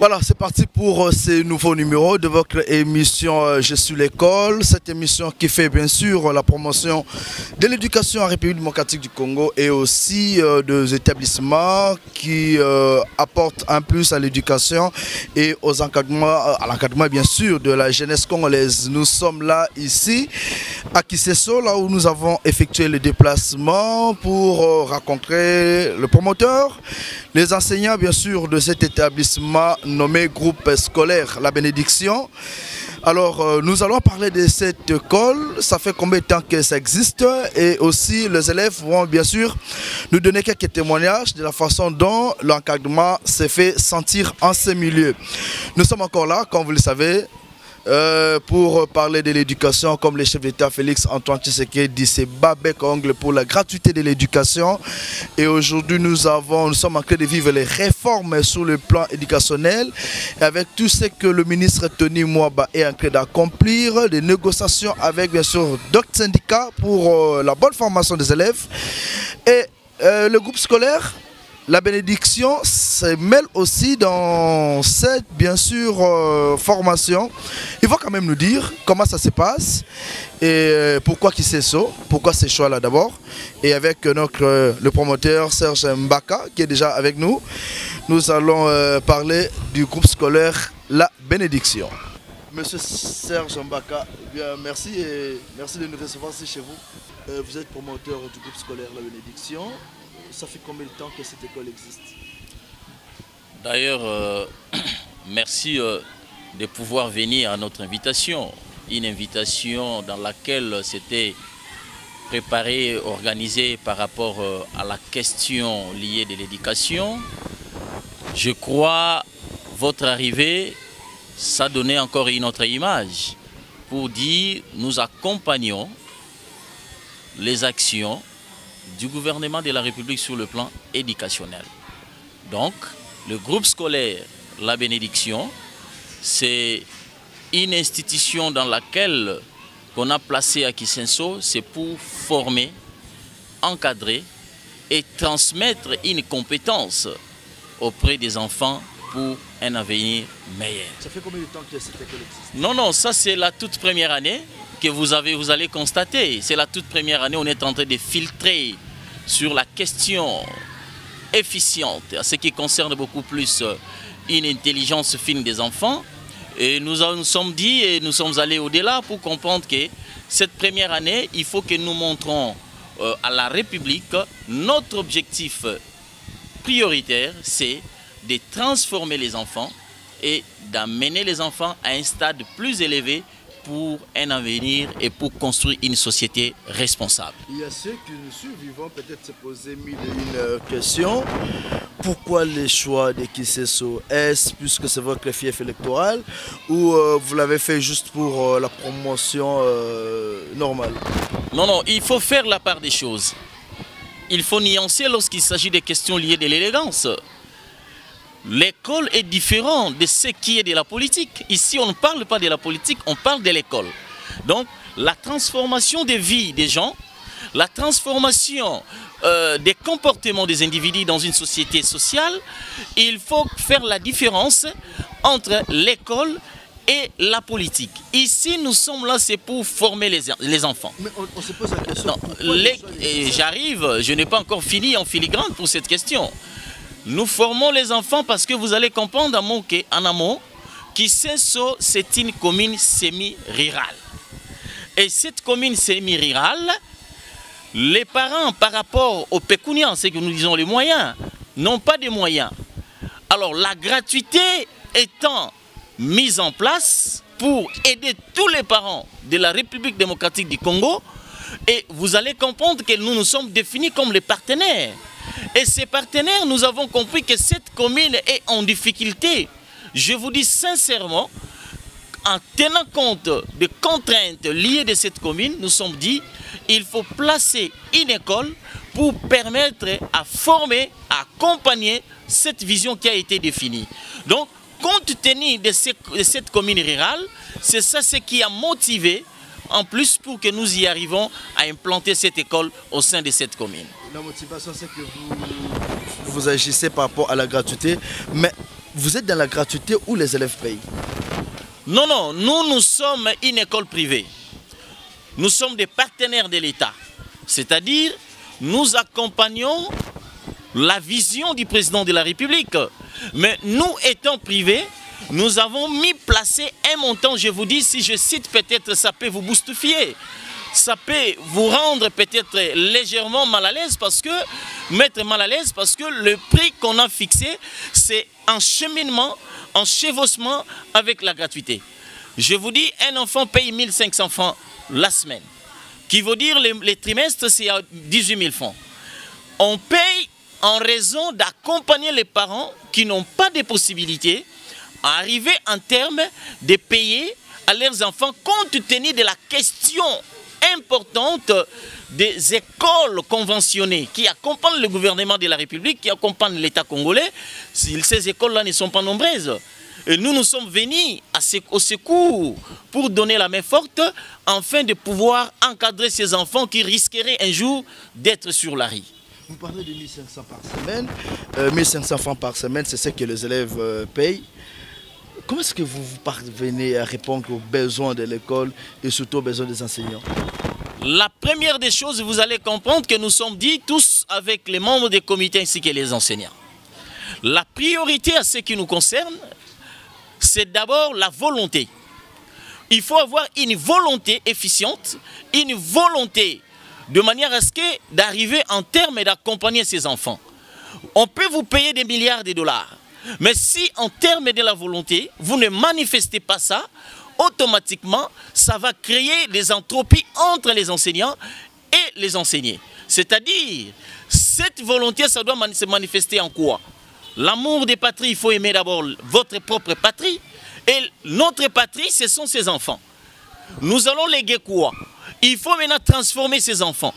Voilà, c'est parti pour euh, ce nouveau numéro de votre émission euh, Je suis l'école. Cette émission qui fait bien sûr la promotion de l'éducation en République démocratique du Congo et aussi euh, des établissements qui apportent un plus à l'éducation et aux encadrements, à l'encadrement bien sûr de la jeunesse congolaise. Nous sommes là ici à Kiseso, là où nous avons effectué le déplacement pour rencontrer le promoteur, les enseignants bien sûr de cet établissement nommé groupe scolaire La Bénédiction. Alors, euh, nous allons parler de cette école. Ça fait combien de temps que ça existe? Et aussi, les élèves vont bien sûr nous donner quelques témoignages de la façon dont l'encadrement s'est fait sentir en ce milieu. Nous sommes encore là, comme vous le savez, euh, pour parler de l'éducation, comme le chef d'État Félix Antoine Tshisekedi dit, c'est Babek Ongle pour la gratuité de l'éducation. Et aujourd'hui, nous avons, nous sommes en train de vivre les réformes sur le plan éducationnel. Et avec tout ce que le ministre Tony Mwaba est en train d'accomplir, des négociations avec bien sûr d'autres syndicats pour euh, la bonne formation des élèves. Et euh, le groupe scolaire la bénédiction se mêle aussi dans cette, bien sûr, euh, formation. Il faut quand même nous dire comment ça se passe et euh, pourquoi qui c'est ça, pourquoi ces choix-là d'abord. Et avec notre, euh, le promoteur Serge Mbaka qui est déjà avec nous, nous allons parler du groupe scolaire La Bénédiction. Monsieur Serge Mbaka, bien, merci et merci de nous recevoir ici chez vous. vous êtes promoteur du groupe scolaire La Bénédiction ça fait combien de temps que cette école existe? D'ailleurs, euh, merci euh, de pouvoir venir à notre invitation. Une invitation dans laquelle c'était préparé, organisé par rapport euh, à la question liée de l'éducation. Je crois votre arrivée, ça donnait encore une autre image pour dire nous accompagnons les actions du gouvernement de la République sur le plan éducationnel. Donc, le groupe scolaire La Bénédiction, c'est une institution dans laquelle qu'on a placé à Kisenso, c'est pour former, encadrer et transmettre une compétence auprès des enfants pour un avenir meilleur. Ça fait combien de temps que cette école existe? Non, non, ça c'est la toute première année que vous, avez, vous allez constater. C'est la toute première année, on est en train de filtrer sur la question efficiente, ce qui concerne beaucoup plus euh, une intelligence fine des enfants. Et nous nous sommes dit et nous sommes allés au-delà pour comprendre que cette première année, il faut que nous montrons euh, à la République notre objectif prioritaire, c'est de transformer les enfants et d'amener les enfants à un stade plus élevé pour un avenir et pour construire une société responsable. Il y a ceux qui nous suivent, peut-être se poser mille et une euh, questions. Pourquoi les choix de Kiseso Est-ce puisque c'est votre fief électoral ou euh, vous l'avez fait juste pour euh, la promotion normale? Non, non, il faut faire la part des choses. Il faut nuancer lorsqu'il s'agit des questions liées de l'élégance. L'école est différente de ce qui est de la politique. Ici, on ne parle pas de la politique, on parle de l'école. Donc, la transformation des vies des gens, la transformation euh, des comportements des individus dans une société sociale, il faut faire la différence entre l'école et la politique. Ici, nous sommes là, c'est pour former les, les, enfants. Mais on, se pose la question. J'arrive, je n'ai pas encore fini en filigrane pour cette question. Nous formons les enfants parce que vous allez comprendre en amont qu'Issenso, c'est une commune semi-rurale. Et cette commune semi-rurale, les parents, par rapport aux pécuniens, c'est que nous disons les moyens, n'ont pas de moyens. Alors la gratuité étant mise en place pour aider tous les parents de la République démocratique du Congo, et vous allez comprendre que nous nous sommes définis comme les partenaires. Et ces partenaires, nous avons compris que cette commune est en difficulté. Je vous dis sincèrement, en tenant compte des contraintes liées de cette commune, nous sommes dit il faut placer une école pour permettre à former, à accompagner cette vision qui a été définie. Donc, compte tenu de, cette commune rurale, c'est ça ce qui a motivé en plus pour que nous y arrivons à implanter cette école au sein de cette commune. La motivation, c'est que vous, vous agissez par rapport à la gratuité, mais vous êtes dans la gratuité ou les élèves payent? Non, non, nous, nous sommes une école privée. Nous sommes des partenaires de l'État. C'est-à-dire, nous accompagnons la vision du président de la République. Mais nous étant privés, nous avons mis placé un montant, je vous dis, si je cite peut-être, ça peut vous boustifier. Ça peut vous rendre peut-être légèrement mal à l'aise parce que, mettre mal à l'aise parce que le prix qu'on a fixé, c'est un cheminement, un chevauchement avec la gratuité. Je vous dis, un enfant paye 1500 francs la semaine, qui veut dire les, les trimestres, c'est à 18 000 francs. On paye en raison d'accompagner les parents qui n'ont pas de possibilités arriver en termes de payer à leurs enfants compte tenu de la question importante des écoles conventionnées qui accompagnent le gouvernement de la République, qui accompagnent l'État congolais. Ces écoles-là ne sont pas nombreuses. Nous, nous sommes venus au secours pour donner la main forte afin de pouvoir encadrer ces enfants qui risqueraient un jour d'être sur la rue. Vous parlez de 1500 par semaine. 1500 francs par semaine, c'est ce que les élèves euh, payent. Comment est-ce que vous, parvenez à répondre aux besoins de l'école et surtout aux besoins des enseignants La première des choses, vous allez comprendre que nous sommes dit tous avec les membres des comités ainsi que les enseignants. La priorité à ce qui nous concerne, c'est d'abord la volonté. Il faut avoir une volonté efficiente, une volonté de manière à ce que d'arriver en termes et d'accompagner ces enfants. On peut vous payer des milliards de dollars, mais si en termes de la volonté, vous ne manifestez pas ça, automatiquement, ça va créer des entropies entre les enseignants et les enseignés. C'est-à-dire, cette volonté, ça doit se manifester en quoi? L'amour des patries, il faut aimer d'abord votre propre patrie. Et notre patrie, ce sont ses enfants. Nous allons léguer quoi? Il faut maintenant transformer ces enfants.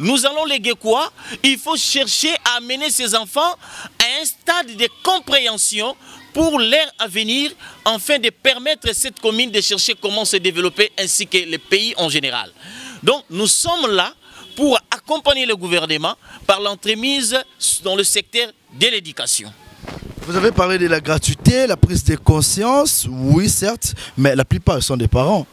Nous allons léguer quoi? Il faut chercher à amener ces enfants à un stade de compréhension pour leur avenir, afin de permettre à cette commune de chercher comment se développer ainsi que le pays en général. Donc nous sommes là pour accompagner le gouvernement par l'entremise dans le secteur de l'éducation. Vous avez parlé de la gratuité, la prise de conscience, oui certes, mais la plupart sont des parents.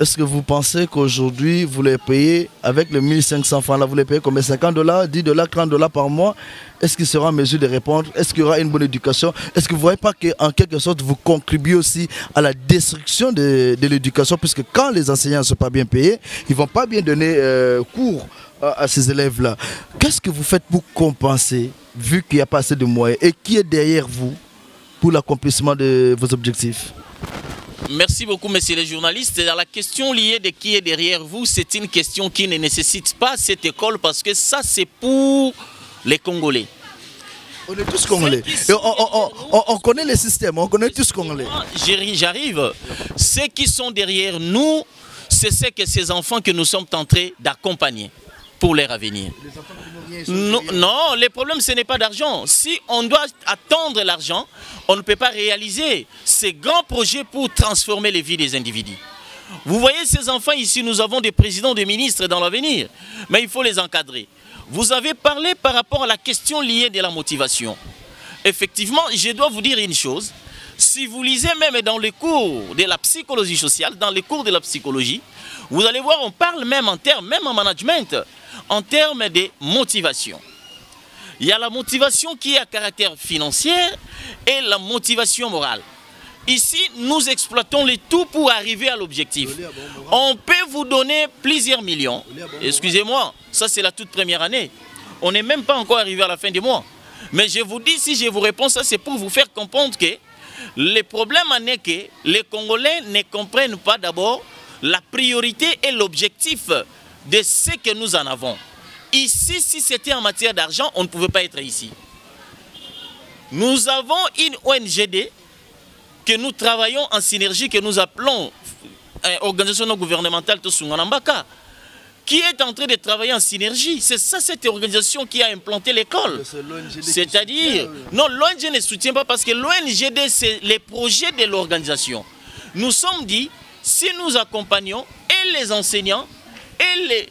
Est-ce que vous pensez qu'aujourd'hui, vous les payez avec les 1500 francs? Là, vous les payez comme 50 dollars, 10 dollars, 30 dollars par mois? Est-ce qu'ils seront en mesure de répondre? Est-ce qu'il y aura une bonne éducation? Est-ce que vous ne voyez pas qu'en quelque sorte, vous contribuez aussi à la destruction de, de l'éducation? Puisque quand les enseignants ne sont pas bien payés, ils ne vont pas bien donner euh, cours à, à ces élèves-là. Qu'est-ce que vous faites pour compenser, vu qu'il n'y a pas assez de moyens? Et qui est derrière vous pour l'accomplissement de vos objectifs? Merci beaucoup, messieurs les journalistes. Dans la question liée de qui est derrière vous, c'est une question qui ne nécessite pas cette école parce que ça, c'est pour les Congolais. On est tous Congolais. Et on, on- on- on connaît le système, on connaît tous Congolais. J'arrive- J'arrive. Ceux qui sont derrière nous, c'est ce que ces enfants que nous sommes en train d'accompagner pour leur avenir. Non, non, le problème, ce n'est pas d'argent. Si on doit attendre l'argent, on ne peut pas réaliser ces grands projets pour transformer les vies des individus. Vous voyez ces enfants ici, nous avons des présidents, des ministres dans l'avenir, mais il faut les encadrer. Vous avez parlé par rapport à la question liée de la motivation. Effectivement, je dois vous dire une chose. Si vous lisez même dans les cours de la psychologie sociale, dans les cours de la psychologie, vous allez voir, on parle même en termes, même en management, en termes de motivation. Il y a la motivation qui est à caractère financier et la motivation morale. Ici, nous exploitons les tout pour arriver à l'objectif. On peut vous donner plusieurs millions. Excusez-moi, ça c'est la toute première année. On n'est même pas encore arrivé à la fin du mois. Mais je vous dis, si je vous réponds ça, c'est pour vous faire comprendre que le problème en est que les Congolais ne comprennent pas d'abord la priorité et l'objectif de ce que nous en avons. Ici, si c'était en matière d'argent, on ne pouvait pas être ici. Nous avons une ONGD que nous travaillons en synergie, que nous appelons euh, Organisation non gouvernementale Tosunganambaka, qui est en train de travailler en synergie. C'est ça cette organisation qui a implanté l'école. C'est-à-dire, non, l'ONG ne soutient pas parce que l'ONGD, c'est les projets de l'organisation. Nous sommes dit, si nous accompagnons et les enseignants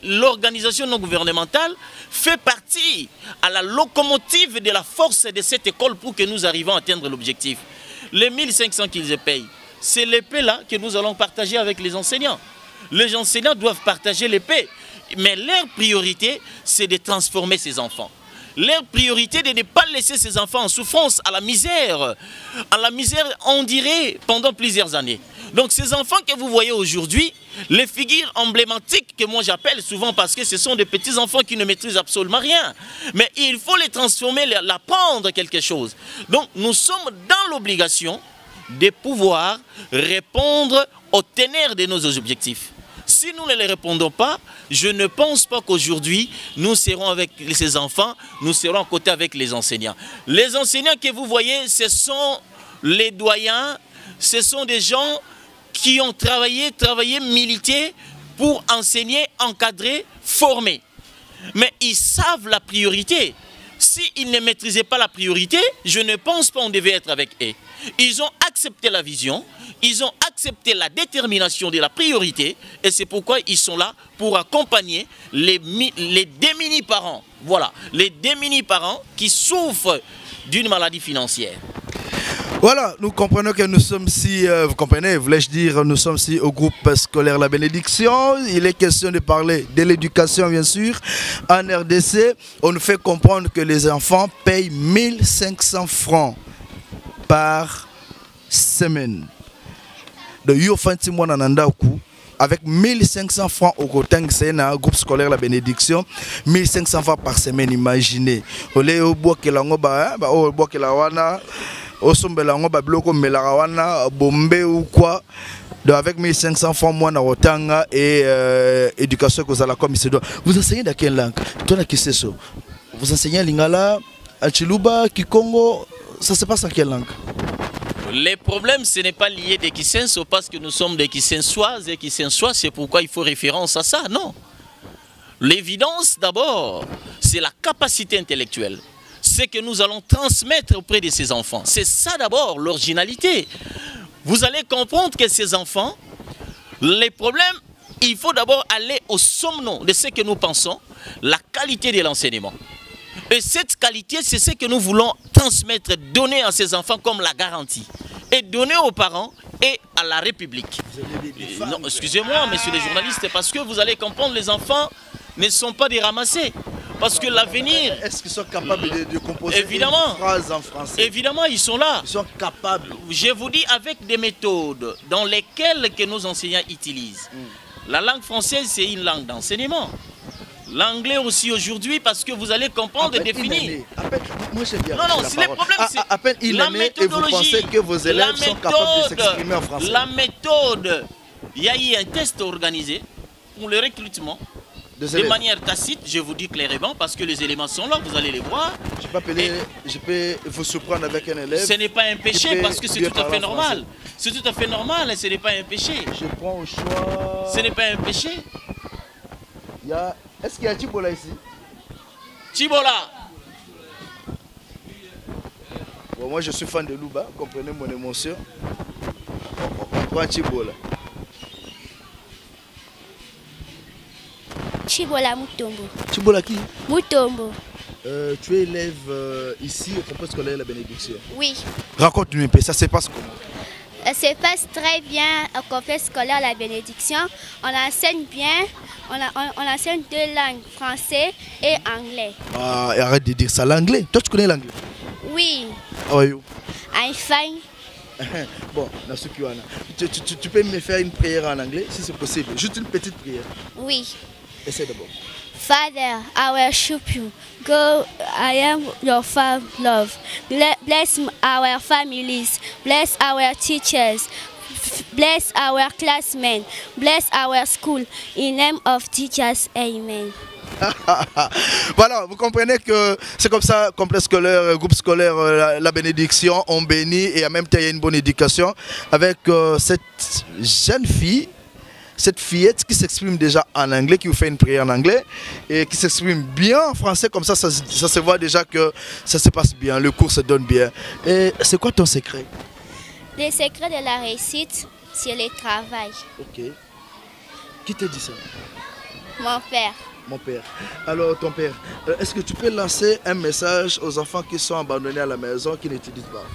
l'organisation non gouvernementale fait partie à la locomotive de la force de cette école pour que nous arrivions à atteindre l'objectif. Les 1500 qu'ils payent, c'est l'épée là que nous allons partager avec les enseignants. Les enseignants doivent partager l'épée, mais leur priorité, c'est de transformer ces enfants. Leur priorité de ne pas laisser ces enfants en souffrance, à la misère, à la misère, on dirait, pendant plusieurs années. Donc ces enfants que vous voyez aujourd'hui, les figures emblématiques que moi j'appelle souvent parce que ce sont des petits enfants qui ne maîtrisent absolument rien. Mais il faut les transformer, l'apprendre quelque chose. Donc nous sommes dans l'obligation de pouvoir répondre au ténèbres de nos objectifs. Si nous ne les répondons pas, je ne pense pas qu'aujourd'hui, nous serons avec ces enfants, nous serons à côté avec les enseignants. Les enseignants que vous voyez, ce sont les doyens, ce sont des gens qui ont travaillé, travaillé, milité pour enseigner, encadrer, former. Mais ils savent la priorité. S'ils ne maîtrisaient pas la priorité, je ne pense pas qu'on devait être avec eux. Ils ont accepté la vision, ils ont accepté la détermination de la priorité, et c'est pourquoi ils sont là pour accompagner les, les démunis parents. Voilà, les démunis parents qui souffrent d'une maladie financière. Voilà, nous comprenons que nous sommes ici, euh, vous comprenez, voulais-je dire, nous sommes ici au groupe scolaire La Bénédiction. Il est question de parler de l'éducation, bien sûr. En RDC, on nous fait comprendre que les enfants payent 1500 francs par semaine. De Yofanti Nanandaku, avec 1500 francs au côté de groupe scolaire La Bénédiction, 1500 francs par semaine, imaginez. Au bois que la ngoba, au bois que la wana osombela yango babiloko omelaka wana bombe ou quoi donc avec 1500 francs moi na otanga et euh, éducation kozala comme il doit vous enseignez dans quelle langue? Toi kiseso vous enseignez lingala achiluba kikongo ça se passe en quelle langue? Les problèmes, ce n'est pas lié des Kissenso parce que nous sommes des Kissensoises et Kissensois, c'est pourquoi il faut référence à ça. Non? L'évidence, d'abord, c'est la capacité intellectuelle ce que nous allons transmettre auprès de ces enfants. C'est ça d'abord, l'originalité. Vous allez comprendre que ces enfants, les problèmes, il faut d'abord aller au sommet de ce que nous pensons, la qualité de l'enseignement. Et cette qualité, c'est ce que nous voulons transmettre, donner à ces enfants comme la garantie. Et donner aux parents et à la République. Excusez-moi, messieurs les journalistes, parce que vous allez comprendre, les enfants ne sont pas des ramassés. Parce que l'avenir. Est-ce qu'ils sont capables de, composer évidemment, une phrase en français? Évidemment, ils sont là. Ils sont capables. Je vous dis avec des méthodes dans lesquelles que nos enseignants utilisent. Hmm. La langue française, c'est une langue d'enseignement. L'anglais aussi aujourd'hui, parce que vous allez comprendre et définir. moi bien. Non, non, c'est le problème, c'est à, peine la méthodologie. Et vous pensez que vos élèves sont capables de s'exprimer en français. La méthode, il y a eu un test organisé pour le recrutement de manière tacite, je vous dis clairement, parce que les éléments sont là, vous allez les voir. Je peux, appeler, je peux vous surprendre avec un élève. Ce n'est pas un péché, parce que c'est tout à fait normal. C'est tout à fait normal, et ce n'est pas un péché. Je prends au choix. Ce n'est pas un péché. A... Est-ce qu'il y a Tibola ici? Tibola bon, Moi, je suis fan de Louba, comprenez mon émotion. On prend Tibola. Chibola Mutombo. Chibola qui? Mutombo. Euh, tu es élève euh, ici au complexe scolaire La Bénédiction Oui. Raconte-nous un peu, ça se passe comment? Ça se passe très bien au complexe scolaire La Bénédiction. On enseigne bien, on, on, enseigne deux langues, français et anglais. Ah, arrête de dire ça, l'anglais. Toi, tu connais l'anglais? Oui. How are you I'm fine. bon, tu, tu, tu peux me faire une prière en anglais si c'est possible. Juste une petite prière. Oui. D'abord. Father, I worship you. Go, I am your father, love. Bless our families. Bless our teachers. Bless our classmates. Bless our school. In name of teachers, Amen. voilà, vous comprenez que c'est comme ça, complexe scolaire, groupe scolaire, euh, la, bénédiction, on bénit et en même temps il y a une bonne éducation avec euh, cette jeune fille cette fillette qui s'exprime déjà en anglais, qui vous fait une prière en anglais et qui s'exprime bien en français, comme ça, ça, se voit déjà que ça se passe bien, le cours se donne bien. Et c'est quoi ton secret? Le secret de la réussite, c'est le travail. Ok. Qui te dit ça? Mon père. Mon père. Alors, ton père, euh, est-ce que tu peux lancer un message aux enfants qui sont abandonnés à la maison, qui n'étudient pas?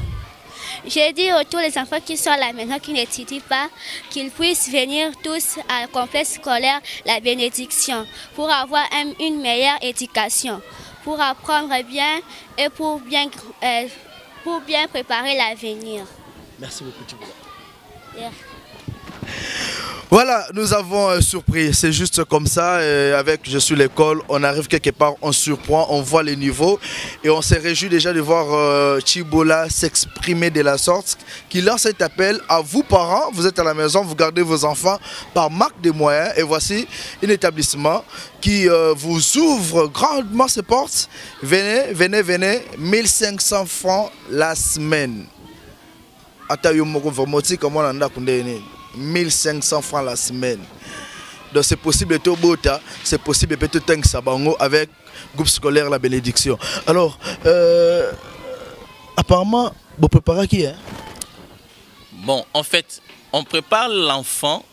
J'ai dit à tous les enfants qui sont à la maison, qui n'étudient pas, qu'ils puissent venir tous à la complexe scolaire La Bénédiction pour avoir un- une meilleure éducation, pour apprendre bien et pour bien, euh, pour bien préparer l'avenir. Merci beaucoup. Yeah. Voilà, nous avons euh, surpris. C'est juste comme ça. euh, avec Je suis l'école, on arrive quelque part, on surprend, on voit les niveaux. Et on s'est réjoui déjà de voir euh, Chibola s'exprimer de la sorte, qui lance cet appel à vous, parents. Vous êtes à la maison, vous gardez vos enfants par marque de moyens. Et voici un établissement qui euh, vous ouvre grandement ses portes. Venez, venez, venez. 1500 francs la semaine. nini 1500 francs la semaine donc c'est possible tobota c'est possible mpe totangisa bango avec groupe scolaire la bénédiction alors euh, apparemment bopreparaki hein? Bon, en fait, on prépare l'enfant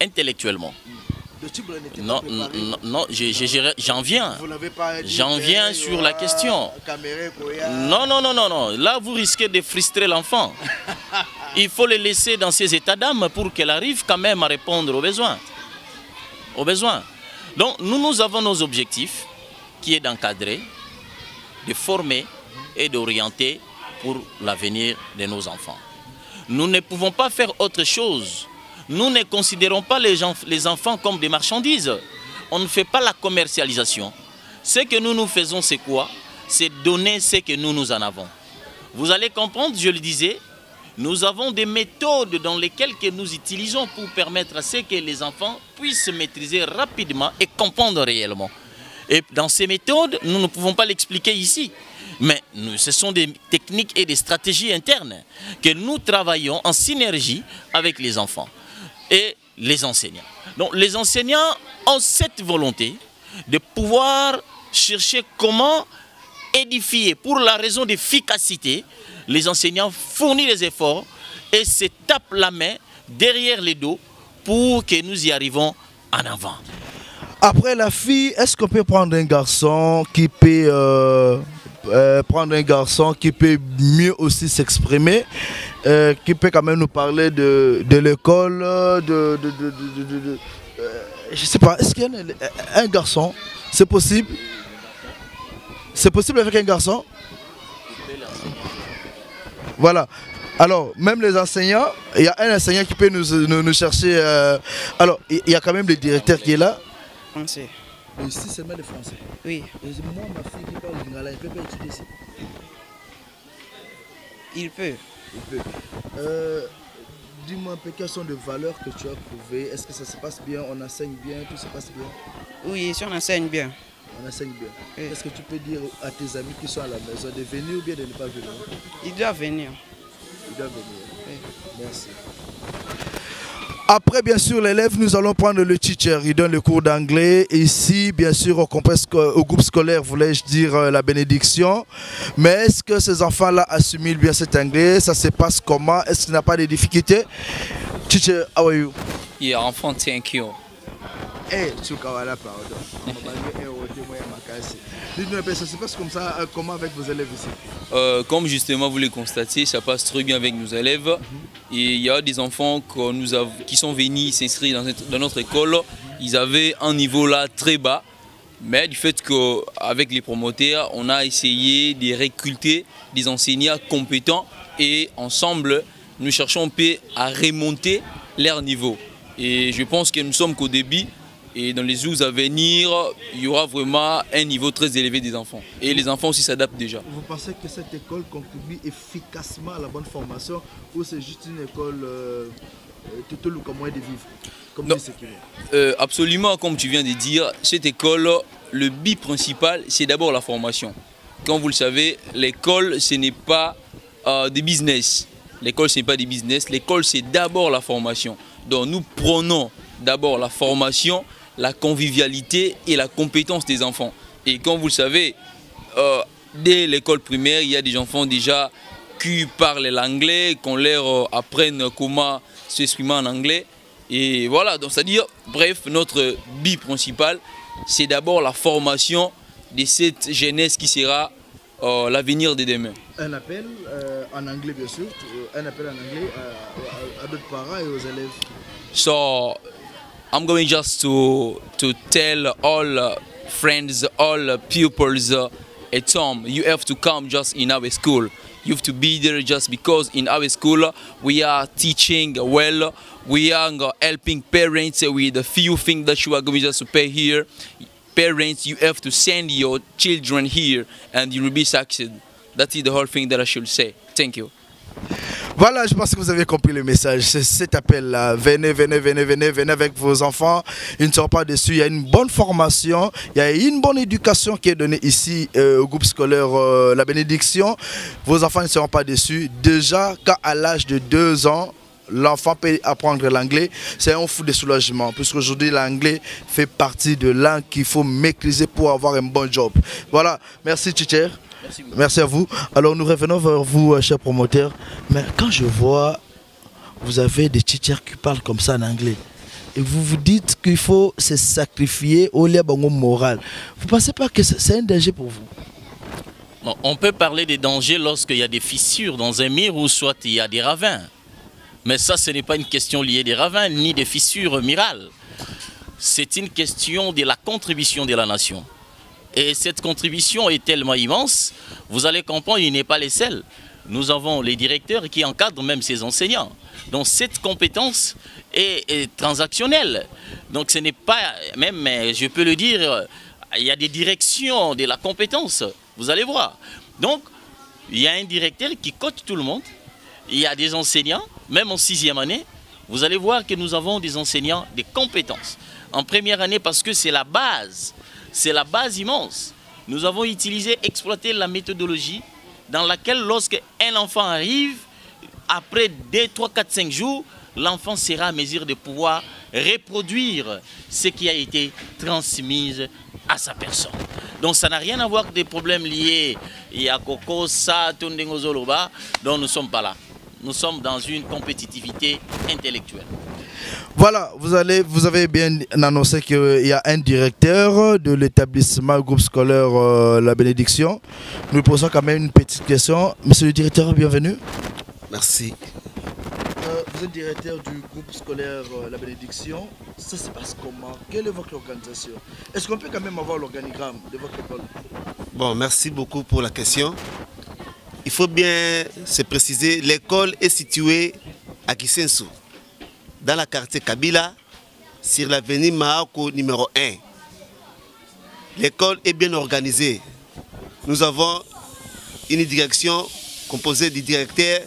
intellectuellement. Le Non, non, non, je- j'en viens. Vous J'en viens sur la question. Non, non, non, non, non. Là, vous risquez de frustrer l'enfant. Il faut le laisser dans ses états d'âme pour qu'elle arrive quand même à répondre aux besoins. Aux besoins. Donc, nous, nous avons nos objectifs qui est d'encadrer, de former et d'orienter pour l'avenir de nos enfants. Nous ne pouvons pas faire autre chose. Nous ne considérons pas les, les enfants comme des marchandises. On ne fait pas la commercialisation. Ce que nous nous faisons, c'est quoi? C'est donner ce que nous nous en avons. Vous allez comprendre, je le disais, nous avons des méthodes dans lesquelles que nous utilisons pour permettre à ce que les enfants puissent maîtriser rapidement et comprendre réellement. Et dans ces méthodes, nous ne pouvons pas l'expliquer ici. Mais ce sont des techniques et des stratégies internes que nous travaillons en synergie avec les enfants et les enseignants. Donc les enseignants ont cette volonté de pouvoir chercher comment édifier pour la raison d'efficacité. Les enseignants fournissent des efforts et se tapent la main derrière les dos pour que nous y arrivons en avant. Après la fille, est-ce qu'on peut prendre un garçon qui peut euh, euh, prendre un garçon qui peut mieux aussi s'exprimer, euh, qui peut quand même nous parler de, de l'école, de, de, de, je sais pas, est-ce qu'il y a un, un garçon, c'est possible? C'est possible avec un garçon? Voilà. Alors, même les enseignants, il y a un enseignant qui peut nous, nous, nous chercher. euh, alors, il y a quand même le directeur qui est là. Français. Ici, c'est même le français? Oui, Et moi, ma fille qui parle lingala, elle peut pas étudier ici? il peut. Il peut. Euh, Dis-moi un peu quelles sont les valeurs que tu as trouvées? Est-ce que ça se passe bien? On enseigne bien? Tout se passe bien? Oui, si on enseigne bien. On enseigne bien. Oui. Est-ce que tu peux dire à tes amis qui sont à la maison de venir ou bien de ne pas venir? Il doit venir. Ils doivent venir. Oui. Merci. Après, bien sûr, l'élève, nous allons prendre le teacher. Il donne le cours d'anglais. Ici, bien sûr, au, au groupe scolaire, voulais-je dire euh, la bénédiction. Mais est-ce que ces enfants-là assimilent bien cet anglais? Ça se passe comment? Est-ce qu'il n'y a pas de difficultés? Teacher, how are you? Yeah, I'm from thank you. Eh, Tsukawala, Dites-nous un peu, ça se passe comme ça, euh, comment avec vos élèves ici Euh, comme justement vous le constatez, ça passe très bien avec nos élèves. Et il y a des enfants que nous avons- qui sont venus s'inscrire dans, notre- dans notre école. Ils avaient un niveau là très bas. Mais du fait qu'avec les promoteurs, on a essayé de recruter des enseignants compétents et ensemble, nous cherchons un peu à remonter leur niveau. Et je pense que nous sommes qu'au début. Et dans les jours à venir, il y aura vraiment un niveau très élevé des enfants. Et les enfants aussi s'adaptent déjà. Vous pensez que cette école contribue efficacement à la bonne formation ou c'est juste une école euh, euh, tout le moyen de vivre comme Non. Euh, absolument, comme tu viens de dire, cette école, le but principal, c'est d'abord la formation. Comme vous le savez, l'école, ce n'est pas euh, des business. L'école, ce n'est pas des business. L'école, c'est d'abord la formation. Donc, nous prenons d'abord la formation, la convivialité et la compétence des enfants. Et comme vous le savez, euh, dès l'école primaire, il y a des enfants déjà qui parlent l'anglais, qu'on leur euh, apprenne comment s'exprimer en anglais. Et voilà, donc c'est-à-dire, bref, notre but principal, c'est d'abord la formation de cette jeunesse qui sera euh, l'avenir de demain. Un appel euh, en anglais, bien sûr, un appel en anglais à, à- à d'autres parents et aux élèves. So I'm going just to to tell all uh, friends, all uh, pupils uh, at home, you have to come just in our school. You have to be there just because in our school uh, we are teaching well, we are uh, helping parents with the few things that you are going just to pay here. Parents, you have to send your children here and you will be succeed. That is the whole thing that I should say. Thank you. Voilà, je pense que vous avez compris le message. C'est cet appel-là. Venez, venez, venez, venez, venez avec vos enfants. Ils ne sont pas déçus. Il y a une bonne formation, il y a une bonne éducation qui est donnée ici euh, au groupe scolaire euh, La Bénédiction. Vos enfants ne seront pas déçus. Déjà, quand à l'âge de deux ans, l'enfant peut apprendre l'anglais, c'est un fou de soulagement, puisqu'aujourd'hui l'anglais fait partie de langue qu'il faut maîtriser pour avoir un bon job. Voilà, merci teacher. Merci à vous. Alors nous revenons vers vous, euh, cher promoteur. Mais quand je vois, vous avez des teachers qui parlent comme ça en anglais, et vous vous dites qu'il faut se sacrifier au lieu moral, vous pensez pas que c'est un danger pour vous? Bon, on peut parler des dangers lorsqu'il y a des fissures dans un mur ou soit il y a des ravins. Mais ça, ce n'est pas une question liée des ravins ni des fissures murales. C'est une question de la contribution de la nation. Et cette contribution est tellement immense, vous allez comprendre, il n'est pas les seuls. Nous avons les directeurs qui encadrent même ces enseignants. Donc cette compétence est, transactionnelle. Donc ce n'est pas, même je peux le dire, il y a des directions de la compétence. Vous allez voir. Donc il y a un directeur qui coach tout le monde. Il y a des enseignants, même en sixième année. Vous allez voir que nous avons des enseignants des compétences. En première année, parce que c'est la base. C'est la base immense. Nous avons utilisé, exploité la méthodologie dans laquelle lorsque un enfant arrive, après 2, 3, 4, 5 jours, l'enfant sera à mesure de pouvoir reproduire ce qui a été transmis à sa personne. Donc ça n'a rien à voir avec des problèmes liés à Coco, ça, Tondingo Zoloba, dont nous ne sommes pas là. Nous sommes dans une compétitivité intellectuelle. Voilà, vous, allez, vous avez bien annoncé qu'il y a un directeur de l'établissement groupe scolaire euh, La Bénédiction. Nous posons quand même une petite question. Monsieur le directeur, bienvenue. Merci. Euh, vous êtes directeur du groupe scolaire euh, La Bénédiction. Ça se passe comment? Quelle est votre organisation? Est-ce qu'on peut quand même avoir l'organigramme de votre école? Bon, merci beaucoup pour la question. Il faut bien se préciser, l'école est située à Kisensu, dans la quartier Kabila, sur l'avenue Mahako numéro 1. L'école est bien organisée. Nous avons une direction composée du directeur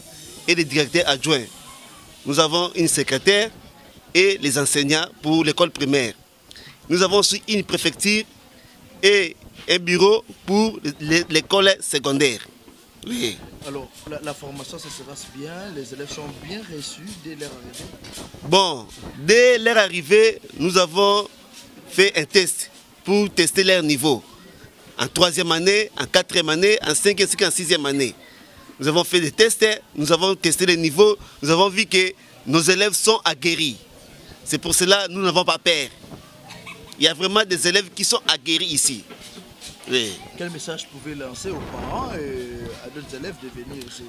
et des directeurs adjoints. Nous avons une secrétaire et les enseignants pour l'école primaire. Nous avons aussi une préfecture et un bureau pour l'é- l'école secondaire. Oui. Alors, la, la formation, ça se passe bien Les élèves sont bien reçus dès leur arrivée? Bon, dès leur arrivée, nous avons fait un test pour tester leur niveau. En troisième année, en quatrième année, en cinquième ainsi qu'en sixième année. Nous avons fait des tests, nous avons testé les niveaux, nous avons vu que nos élèves sont aguerris. C'est pour cela que nous n'avons pas peur. Il y a vraiment des élèves qui sont aguerris ici. Oui. Quel message pouvez lancer aux parents et de venir ici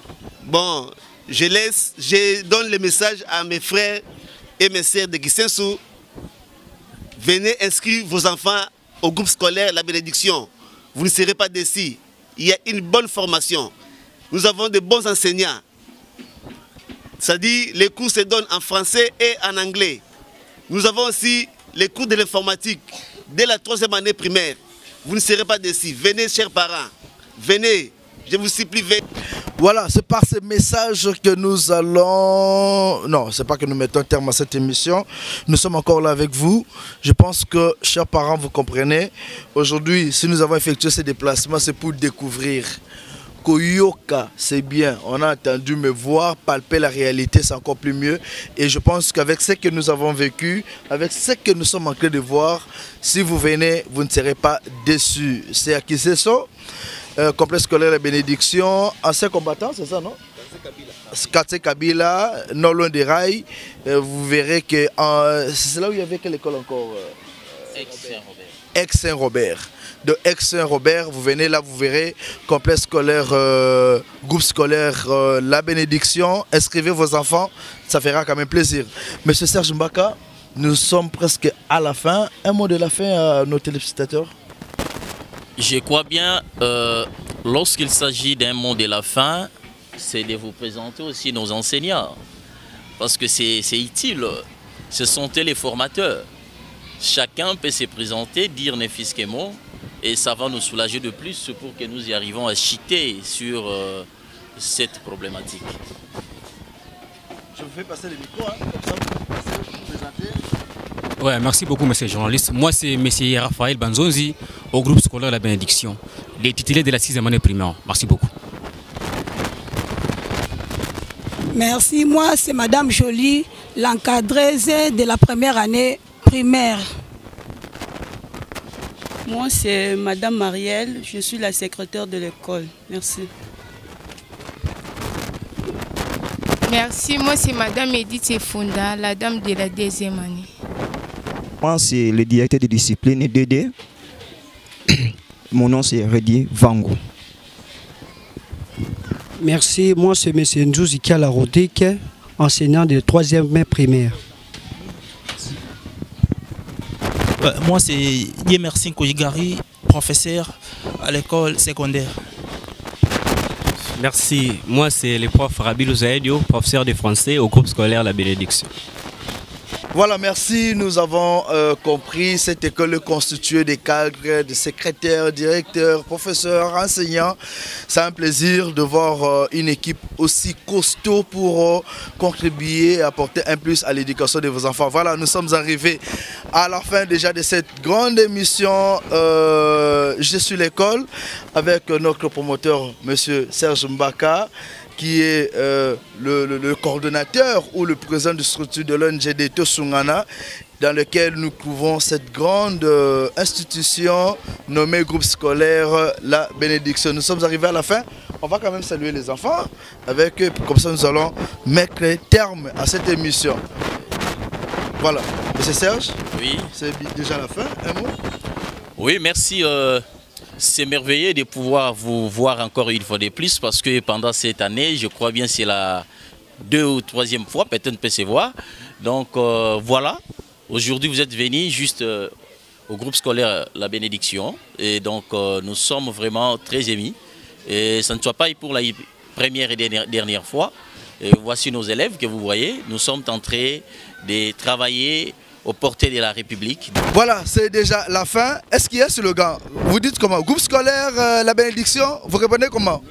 Bon, je laisse, je donne le message à mes frères et mes sœurs de Gisensu. Venez inscrire vos enfants au groupe scolaire La Bénédiction. Vous ne serez pas déçus. Il y a une bonne formation. Nous avons de bons enseignants. C'est-à-dire, les cours se donnent en français et en anglais. Nous avons aussi les cours de l'informatique dès la troisième année primaire. Vous ne serez pas déçus. Venez, chers parents. Venez. Je vous supplie. Voilà, c'est par ces messages que nous allons... Non, c'est pas que nous mettons un terme à cette émission. Nous sommes encore là avec vous. Je pense que, chers parents, vous comprenez. Aujourd'hui, si nous avons effectué ces déplacements, c'est pour découvrir. Koyoka, c'est bien. On a entendu me voir, palper la réalité, c'est encore plus mieux. Et je pense qu'avec ce que nous avons vécu, avec ce que nous sommes en train de voir, si vous venez, vous ne serez pas déçus. C'est à qui c'est ça euh, complexe scolaire La Bénédiction, ancien combattant, c'est ça, non? Quartier Kabila, non loin des rails. Euh, vous verrez que c'est là où il y avait quelle école encore euh, Ex-Saint-Robert. Ex-Saint-Robert. De Ex-Saint-Robert, vous venez là, vous verrez complexe scolaire, euh, groupe scolaire, euh, la bénédiction. Inscrivez vos enfants, ça fera quand même plaisir. Monsieur Serge Mbaka, nous sommes presque à la fin. Un mot de la fin à nos téléspectateurs Je crois bien, euh, lorsqu'il s'agit d'un mot de la fin, c'est de vous présenter aussi nos enseignants. Parce que c'est utile. Ce sont eux les formateurs. Chacun peut se présenter, dire ne fils que mot, et ça va nous soulager de plus pour que nous y arrivons à chiter sur euh, cette problématique. Je vous fais passer le micro, hein, comme ça vous passez, vous vous présentez. Ouais, merci beaucoup, monsieur le journaliste. Moi, c'est monsieur Raphaël Banzonzi, au groupe scolaire La Bénédiction, les titulaires de la 6e année primaire. Merci beaucoup. Merci. Moi, c'est Madame Jolie, l'encadreuse de la première année primaire. Moi, c'est Madame Marielle, je suis la secrétaire de l'école. Merci. Merci, moi c'est Madame Edith Funda, la dame de la deuxième année. Moi, c'est le directeur de discipline DD. Mon nom, c'est Redi Vango. Merci, moi c'est M. Nzouzi Kialarodike, enseignant de 3e mai primaire. Ouais, moi, c'est Diemersin Kojigari, professeur à l'école secondaire. Merci. Moi, c'est le prof Rabilou Zaedio, professeur de français au groupe scolaire La Bénédiction. Voilà, merci. Nous avons euh, compris cette école constituée des cadres, de secrétaires, directeurs, professeurs, enseignants. C'est un plaisir de voir euh, une équipe aussi costaud pour euh, contribuer et apporter un plus à l'éducation de vos enfants. Voilà, nous sommes arrivés à la fin déjà de cette grande émission Je suis l'école avec notre promoteur, Monsieur Serge Mbaka qui est euh, le, le- le coordonnateur ou le président de structure de l'ONGD Tosungana, dans lequel nous trouvons cette grande euh, institution nommée groupe scolaire La Bénédiction. Nous sommes arrivés à la fin. On va quand même saluer les enfants avec eux. Comme ça, nous allons mettre terme à cette émission. Voilà. Monsieur Serge Oui. C'est déjà la fin. Un mot? Oui, merci. euh, c'est merveilleux de pouvoir vous voir encore une fois de plus parce que pendant cette année, je crois bien c'est la deux ou troisième fois, peut-être peut se voir. Donc euh, voilà, aujourd'hui vous êtes venus juste euh, au groupe scolaire La Bénédiction et donc euh, nous sommes vraiment très émis. Et ça ne soit pas pour la première et dernière, dernière fois. Voici nos élèves que vous voyez. Nous sommes en train de travailler aux portées de la République. Voilà, c'est déjà la fin. Est-ce qu'il y a slogan Vous dites comment? Groupe scolaire, euh, la bénédiction? Vous répondez comment?